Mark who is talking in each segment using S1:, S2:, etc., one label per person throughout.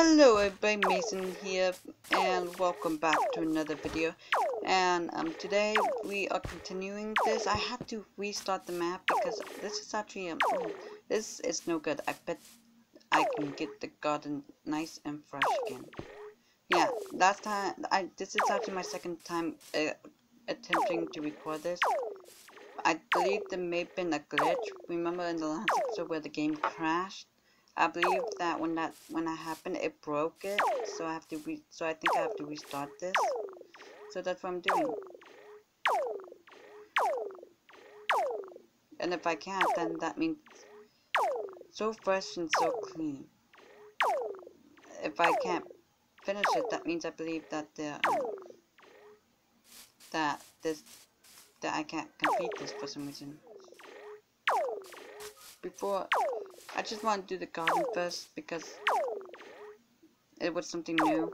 S1: Hello everybody, Mason here, and welcome back to another video. And um, today we are continuing this. I had to restart the map because this is actually um, this is no good. I bet I can get the garden nice and fresh again. Yeah, last time I this is actually my second time uh, attempting to record this. I believe there may have been a glitch. Remember in the last episode where the game crashed? I believe that when that when that happened, it broke it. So I have to re so I think I have to restart this. So that's what I'm doing. And if I can't, then that means so fresh and so clean. If I can't finish it, that means I believe that the um, that this that I can't complete this for some reason. Before I just want to do the garden first because it was something new.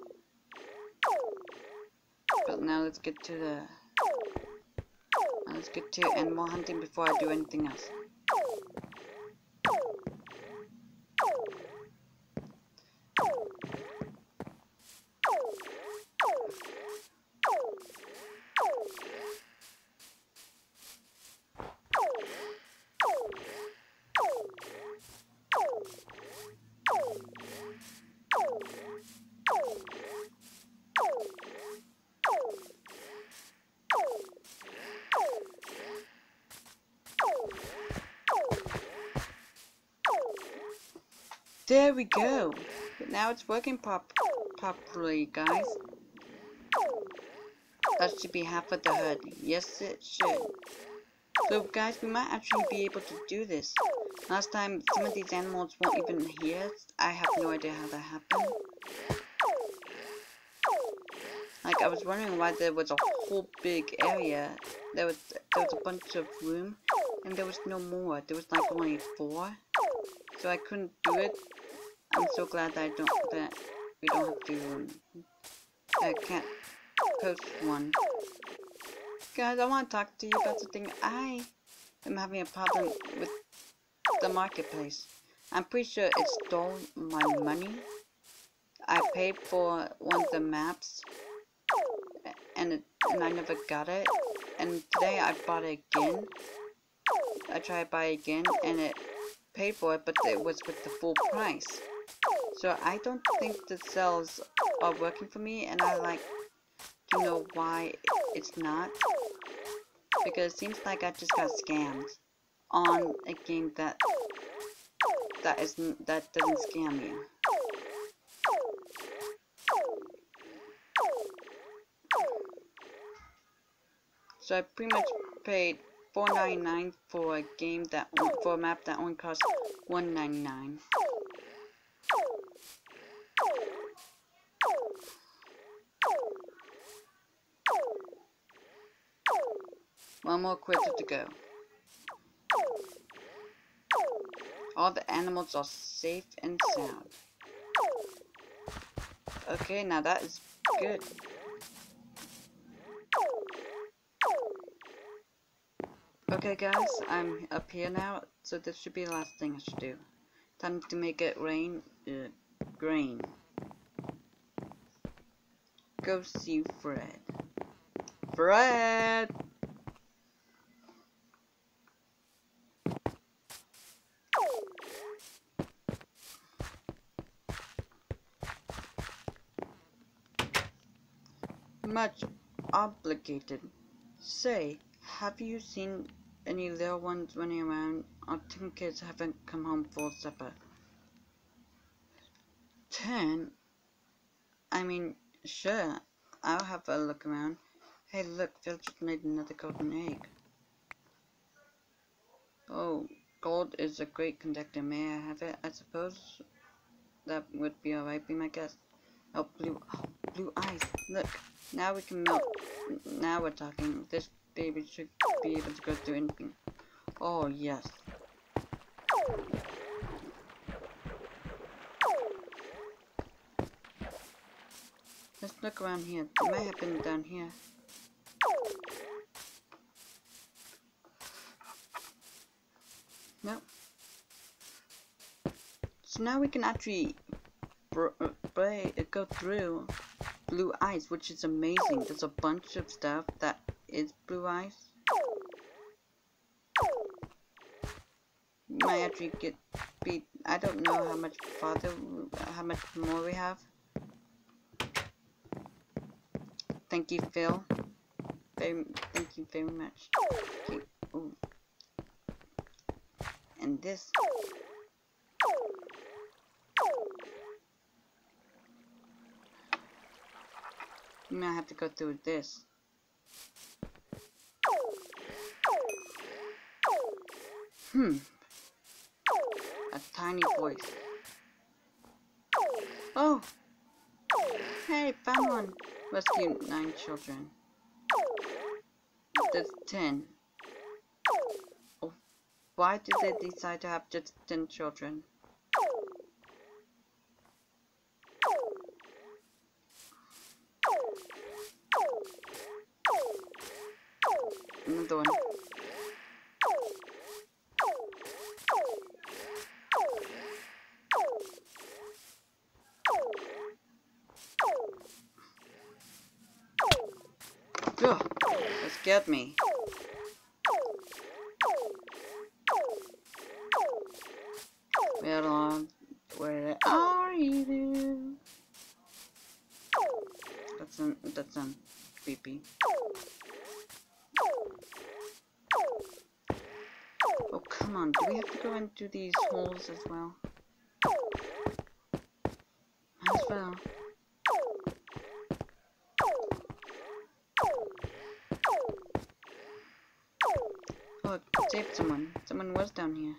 S1: But now let's get to the let's get to animal hunting before I do anything else. There we go. Now it's working pop properly, guys. That should be half of the herd. Yes, it should. So, guys, we might actually be able to do this. Last time, some of these animals weren't even here. I have no idea how that happened. Like, I was wondering why there was a whole big area. There was, there was a bunch of room, and there was no more. There was like only four. So I couldn't do it I'm so glad that I don't that we don't have to I can't post one. Guys, I want to talk to you about something. I am having a problem with the marketplace. I'm pretty sure it stole my money. I paid for one of the maps, and it, and I never got it. And today I bought it again. I tried to buy it again, and it paid for it, but it was with the full price. So I don't think the cells are working for me and I like to know why it's not. Because it seems like I just got scammed on a game that that isn't that doesn't scam you. So I pretty much paid $4.99 for a game that for a map that only cost $1.99. One more quarter to go. All the animals are safe and sound. Okay, now that is good. Okay guys, I'm up here now, so this should be the last thing I should do. Time to make it rain, uh, grain. Go see Fred. Fred! Much obligated. Say, have you seen any little ones running around? Our ten kids haven't come home for supper. Ten? I mean, sure, I'll have a look around. Hey, look, Phil just made another golden egg. Oh, gold is a great conductor. May I have it? I suppose that would be alright, be my guest. Oh, blue, oh, blue ice. Look, now we can. Now we're talking. This baby should be able to go through anything. Oh, yes. Let's look around here. It might have been down here. Nope. So now we can actually uh, go through blue ice, which is amazing. There's a bunch of stuff that is blue ice. Might actually get beat. I don't know how much farther, how much more we have. Thank you, Phil. Very, thank you very much. Okay. And this. You might have to go through this. Hmm. A tiny voice. Oh! Hey, found one! Rescue nine children. That's ten. Oh, why did they decide to have just ten children? One. Ugh, that scared me. Where are, where are you? That's an, that's an creepy. Oh, come on. Do we to these holes as well? As well. Oh, it saved someone. Someone was down here.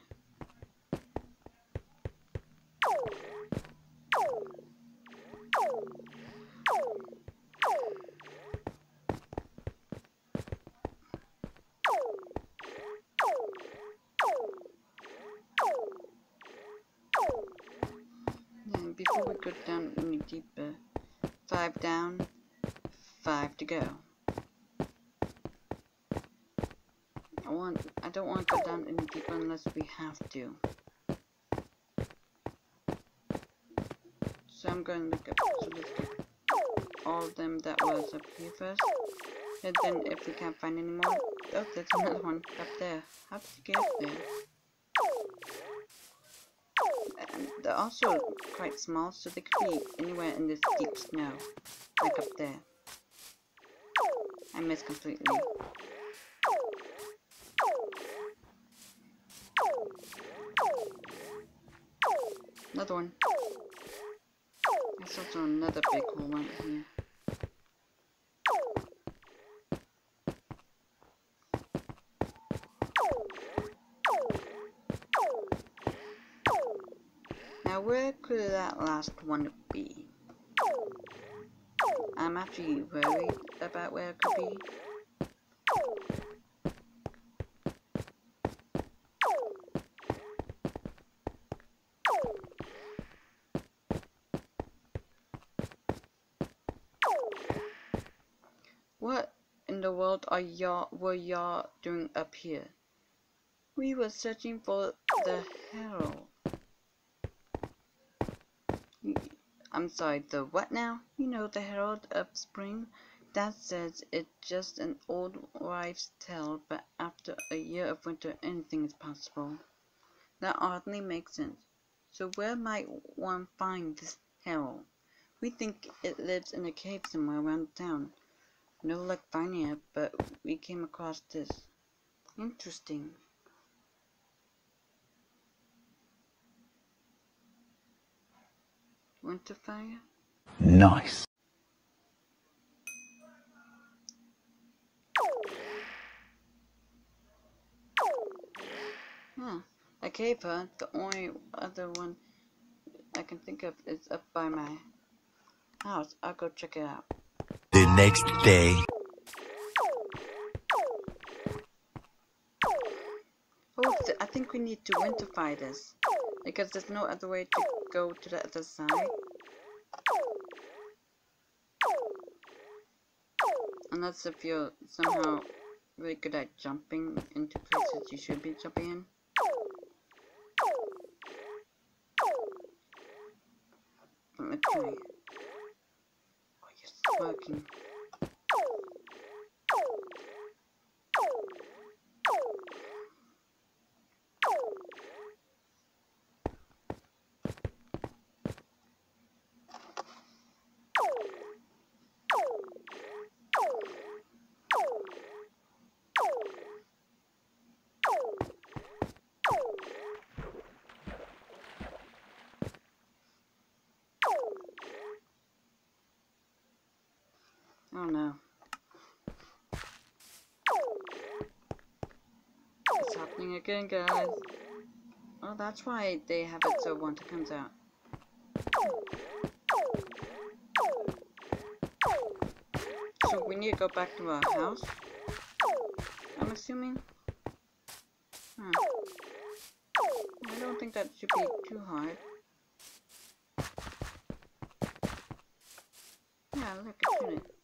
S1: before we go down any deeper, five down, five to go. I want, I don't want to down any deeper unless we have to. So I'm going to up, so get all of them that was up here first. And then if we can't find any more, oh, there's another one up there. How did you get there? And they're also quite small, so they could be anywhere in this deep snow. Like up there. I missed completely. Another one. There's also another big hole right here. Now where could that last one be? I'm actually worried about where it could be. What in the world are y'all were y'all doing up here? We were searching for the herald. I'm sorry, the what now? You know, the Herald of Spring? That says it's just an old wives' tale, but after a year of winter, anything is possible. That hardly makes sense. So where might one find this Herald? We think it lives in a cave somewhere around town. No luck finding it, but we came across this. Interesting. Winter fire?
S2: Nice.
S1: Huh. A cave huh? The only other one I can think of is up by my house. I'll go check it out.
S2: The next day.
S1: Oh, I think we need to winterfy this. Because there's no other way to go to the other side. Unless if you're somehow really good at jumping into places you should be jumping in. don't know. It's happening again, guys. Oh, that's why they have it so once it comes out. So we need to go back to our house. I'm assuming. Hmm. I don't think that should be too hard. Yeah, look, it's in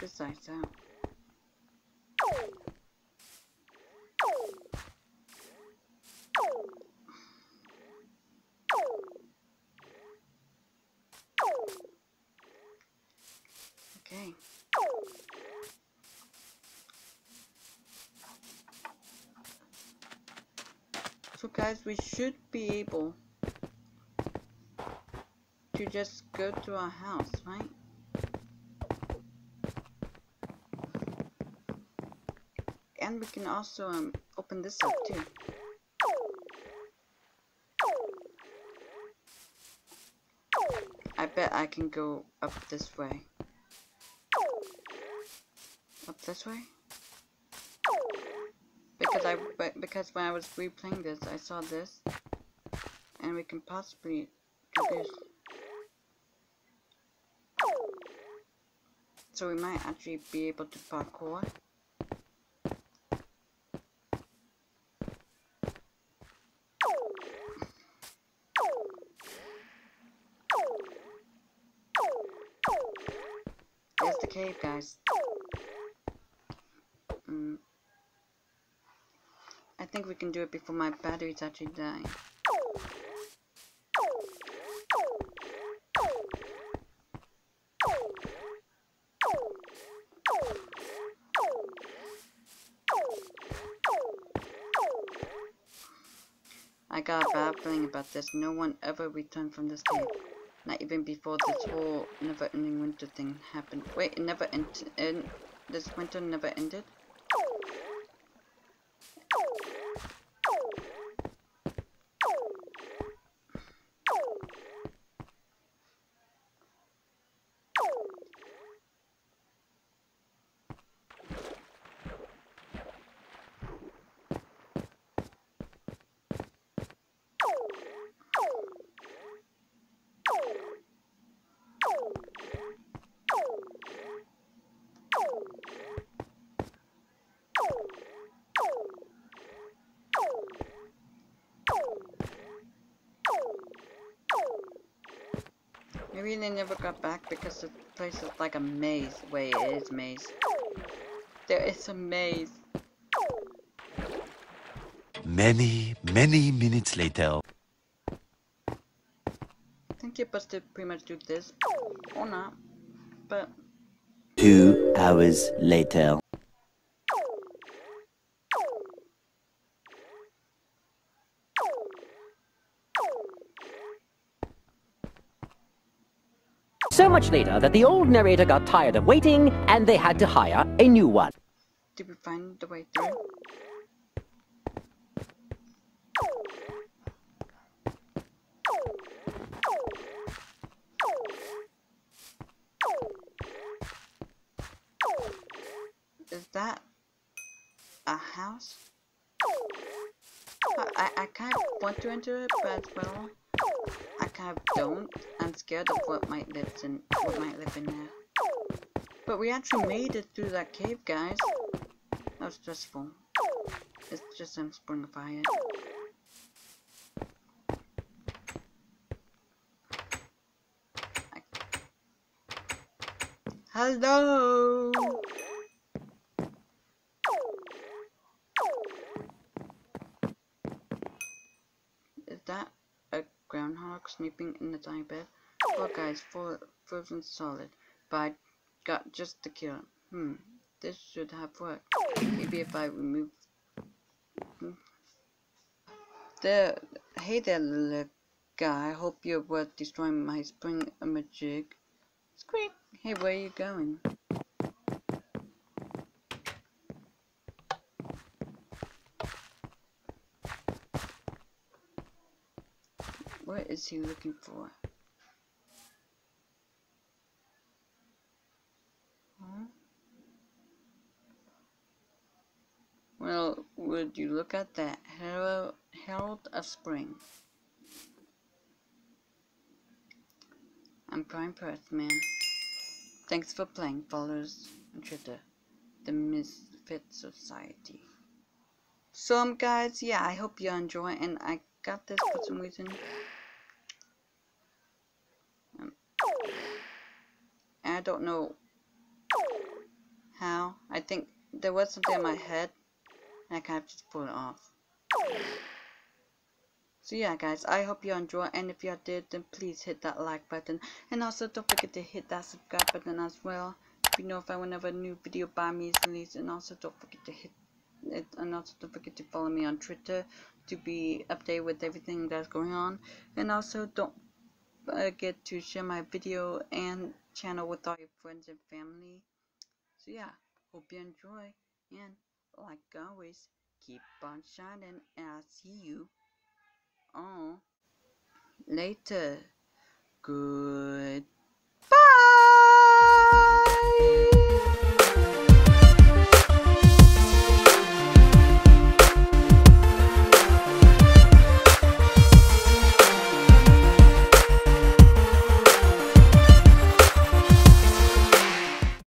S1: this ice out. Okay. So guys, we should be able to just go to our house, right? We can also um, open this up too. I bet I can go up this way. Up this way? Because I because when I was replaying this, I saw this, and we can possibly do this. So we might actually be able to parkour. There's the cave, guys. Mm. I think we can do it before my batteries actually die. I got a bad feeling about this. No one ever returned from this cave. Not even before this whole never-ending winter thing happened. Wait, it never ended? This winter never ended? Maybe they never got back because the place is like a maze. Wait, it is maze. There is a maze.
S2: Many, many minutes later.
S1: I think you're supposed to pretty much do this. Or not. But
S2: Two hours later.
S3: So much later that the old narrator got tired of waiting and they had to hire a new one.
S1: did we find the way through? Is that a house? I, I, kind of want to enter it, but well, kind of don't. I'm scared of what might live in what might live in there. But we actually made it through that cave, guys. That was stressful. It's just I'm. I... Hello. Is that groundhog sleeping in the tiny bed? Well, guys, full, frozen solid, but I got just the kill. Hmm, this should have worked. Maybe if I remove. Hmm. There, hey there, little guy. I hope you're worth destroying my spring magic. Squeak. Hey, where are you going? What is he looking for? Huh? Well, would you look at that? Herald, Herald of Spring. I'm Prime Press, man. Thanks for playing, followers on Twitter. The Misfit Society. So, um, guys, yeah, I hope you enjoy, and I got this for some reason. Um, I don't know how. I think there was something in my head, and I kind of just pulled it off. So yeah guys, I hope you enjoy and if you did then please hit that like button and also don't forget to hit that subscribe button as well know if I whenever a new video by me is released and also don't forget to hit it and also don't forget to follow me on Twitter to be updated with everything that's going on and also don't forget to share my video and channel with all your friends and family. So yeah, hope you enjoy and like always keep on shining and I'll see you on later. Goodbye.